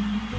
Música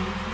Mm-hmm.